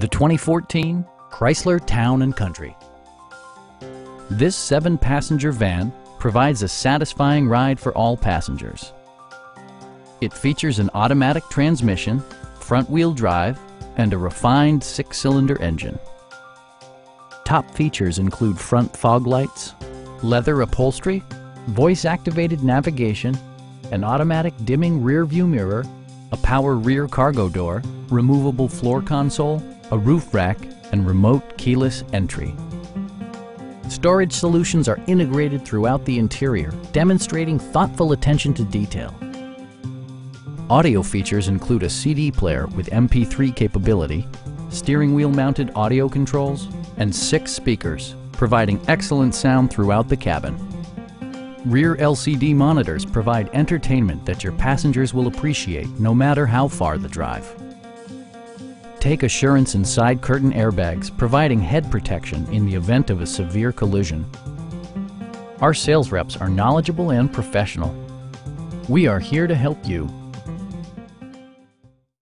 The 2014 Chrysler Town & Country. This seven-passenger van provides a satisfying ride for all passengers. It features an automatic transmission, front-wheel drive, and a refined six-cylinder engine. Top features include front fog lights, leather upholstery, voice-activated navigation, an automatic dimming rear-view mirror, a power rear cargo door, removable floor console, a roof rack, and remote keyless entry. Storage solutions are integrated throughout the interior, demonstrating thoughtful attention to detail. Audio features include a CD player with MP3 capability, steering wheel mounted audio controls, and six speakers, providing excellent sound throughout the cabin. Rear LCD monitors provide entertainment that your passengers will appreciate no matter how far the drive. Take assurance in side curtain airbags, providing head protection in the event of a severe collision. Our sales reps are knowledgeable and professional. We are here to help you